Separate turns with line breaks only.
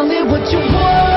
tell me what you want.